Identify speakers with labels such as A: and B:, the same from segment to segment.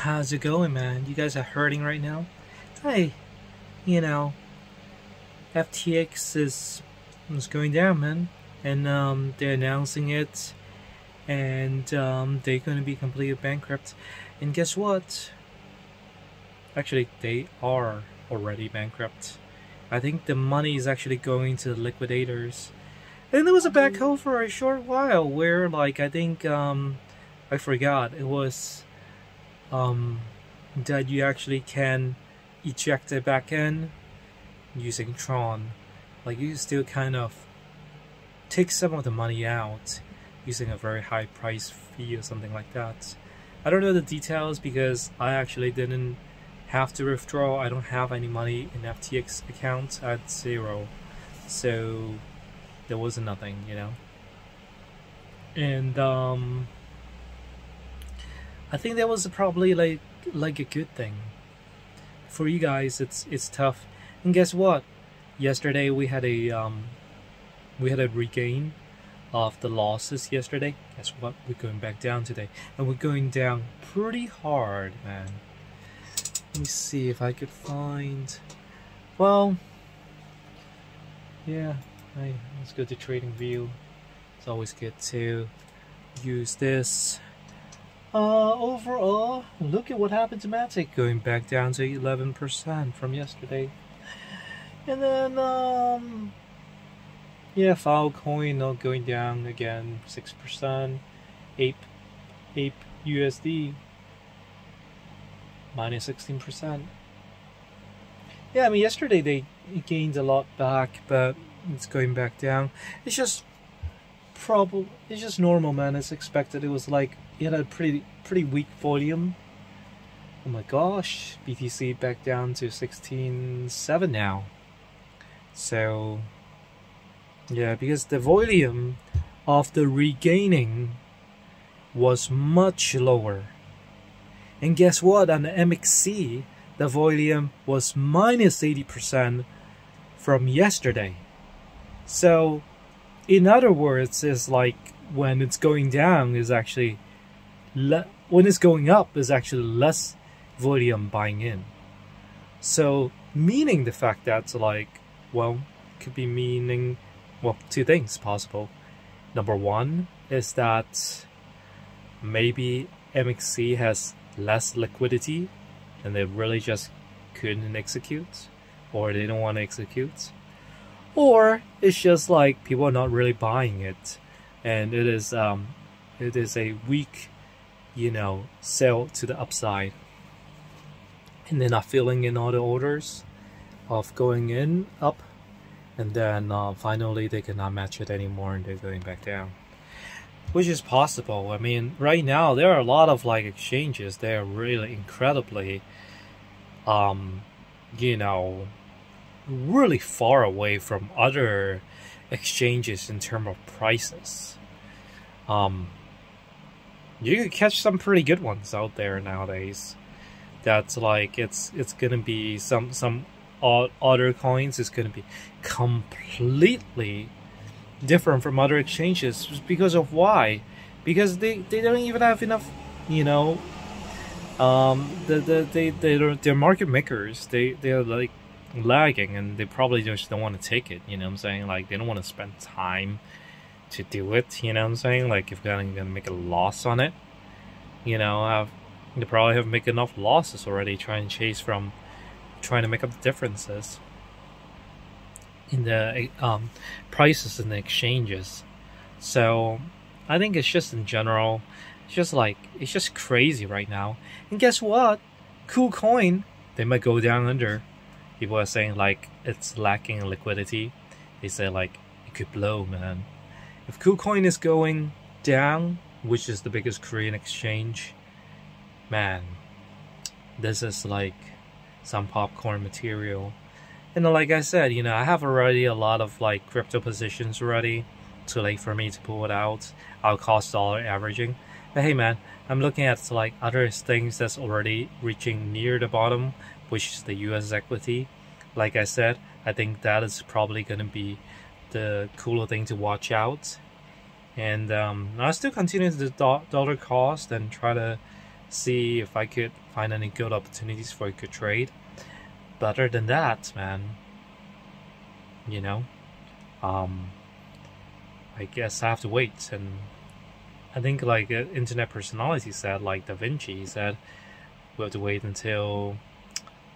A: How's it going, man? You guys are hurting right now? Hey, you know, FTX is, is going down, man. And um, they're announcing it, and um, they're going to be completely bankrupt. And guess what? Actually, they are already bankrupt. I think the money is actually going to the liquidators. And there was a backhoe for a short while where, like, I think, um, I forgot, it was um, that you actually can eject it back in using Tron. Like you still kind of take some of the money out using a very high price fee or something like that. I don't know the details because I actually didn't have to withdraw. I don't have any money in FTX account at zero. So there was nothing, you know. And um I think that was probably like like a good thing. For you guys, it's it's tough. And guess what? Yesterday we had a um, we had a regain of the losses yesterday. Guess what? We're going back down today, and we're going down pretty hard, man. Let me see if I could find. Well, yeah. Hey, let's go to Trading View. It's always good to use this. Uh, overall, look at what happened to Matic, going back down to 11% from yesterday. And then, um, yeah, Filecoin not going down again, 6%. Ape, Ape USD, minus 16%. Yeah, I mean, yesterday they gained a lot back, but it's going back down. It's just probably, it's just normal, man. It's expected. It was like it had a pretty pretty weak volume. Oh my gosh, BTC back down to 16.7 now. So yeah, because the volume of the regaining was much lower. And guess what? On the MXC, the volume was minus 80% from yesterday. So, in other words, it's like when it's going down is actually when it's going up is actually less volume buying in. So meaning the fact that like, well, could be meaning, well, two things possible. Number one is that maybe MXC has less liquidity and they really just couldn't execute or they don't want to execute. Or it's just like people are not really buying it. And it is um, it is a weak you know, sell to the upside. And they're not filling in all the orders of going in up. And then uh, finally they cannot match it anymore and they're going back down. Which is possible. I mean right now there are a lot of like exchanges. They're really incredibly um you know really far away from other exchanges in terms of prices um you can catch some pretty good ones out there nowadays. That's like it's it's gonna be some some other coins is gonna be completely different from other exchanges because of why? Because they they don't even have enough, you know. Um, the the they they they're market makers. They they're like lagging and they probably just don't want to take it. You know what I'm saying? Like they don't want to spend time to do it. You know what I'm saying? Like if you're gonna make a loss on it, you know, have they probably have make enough losses already trying to chase from trying to make up the differences in the um, prices in the exchanges. So I think it's just in general, it's just like it's just crazy right now. And guess what? KuCoin they might go down under. People are saying like it's lacking liquidity. They say like it could blow, man. If KuCoin is going down, which is the biggest Korean exchange, man, this is like some popcorn material. And like I said, you know, I have already a lot of like crypto positions already. Too late for me to pull it out. I'll cost dollar averaging. But hey man, I'm looking at like other things that's already reaching near the bottom, which is the US equity. Like I said, I think that is probably gonna be the cooler thing to watch out. And um, I still continue the do dollar cost and try to see if I could find any good opportunities for a good trade. But other than that, man, you know, um, I guess I have to wait. And I think like uh, internet personality said, like Da Vinci said, we have to wait until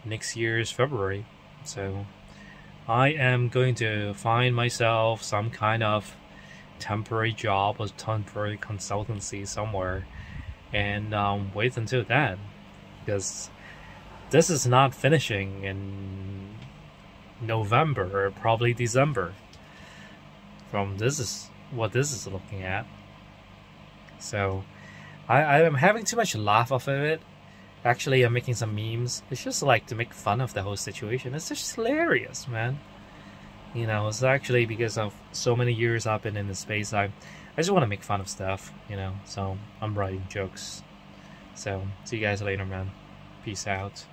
A: next year's February. So I am going to find myself some kind of temporary job or temporary consultancy somewhere. And um, wait until then because this is not finishing in November or probably December. From this is what this is looking at. So I, I am having too much laugh off of it actually I'm making some memes. It's just like to make fun of the whole situation. It's just hilarious man. You know it's actually because of so many years I've been in the space I I just want to make fun of stuff you know? So I'm writing jokes. So see you guys later man. Peace out